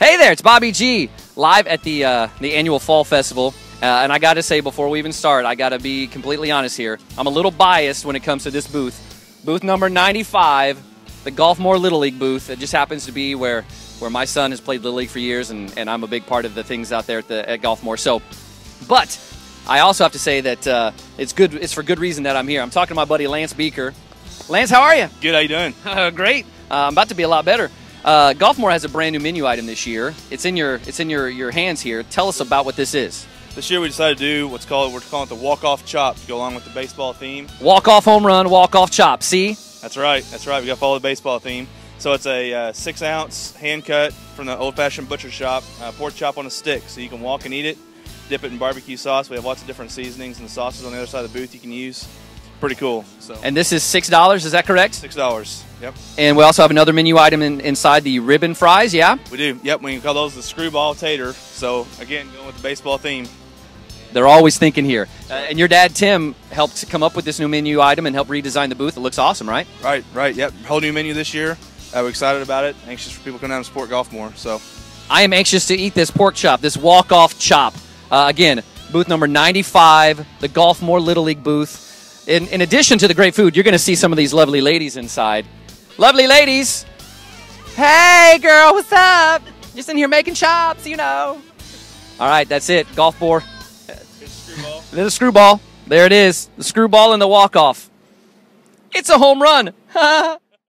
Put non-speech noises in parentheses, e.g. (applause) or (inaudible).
Hey there, it's Bobby G, live at the uh, the annual Fall Festival. Uh, and I got to say, before we even start, I got to be completely honest here. I'm a little biased when it comes to this booth. Booth number 95, the Golfmoor Little League booth. It just happens to be where, where my son has played Little League for years, and, and I'm a big part of the things out there at, the, at Golfmoor. So, but I also have to say that uh, it's good. It's for good reason that I'm here. I'm talking to my buddy Lance Beaker. Lance, how are you? Good. How you doing? Uh, (laughs) great. Uh, I'm about to be a lot better. Uh, Golfmoor has a brand new menu item this year. It's in your it's in your your hands here. Tell us about what this is. This year we decided to do what's called we're calling it the walk off chop to go along with the baseball theme. Walk off home run, walk off chop. See? That's right. That's right. We got to follow the baseball theme. So it's a uh, six ounce hand cut from the old fashioned butcher shop, uh, pork chop on a stick, so you can walk and eat it. Dip it in barbecue sauce. We have lots of different seasonings and sauces on the other side of the booth you can use. Pretty cool. So And this is six dollars. Is that correct? six dollars. Yep. And we also have another menu item in, inside the ribbon fries. Yeah, We do. Yep. We can call those the screwball tater. So again, going with the baseball theme. they're always thinking here. Uh, and your dad Tim helped come up with this new menu item and help redesign the booth. It looks awesome, right? Right. Right. Yep. Whole new menu this year. Uh, we're excited about it. Anxious for people to come down and support Golfmoor. So. I am anxious to eat this pork chop, this walk off chop. Uh, again, booth number 95, the Golfmoor Little League booth. In, in addition to the great food, you're going to see some of these lovely ladies inside. Lovely ladies! Hey, girl, what's up? Just in here making chops, you know. All right, that's it. Golf bore. Then the screwball. There it is. The screwball and the walk off. It's a home run. (laughs)